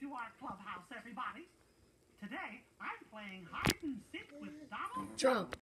to our clubhouse, everybody. Today, I'm playing hide and seek with Donald Trump.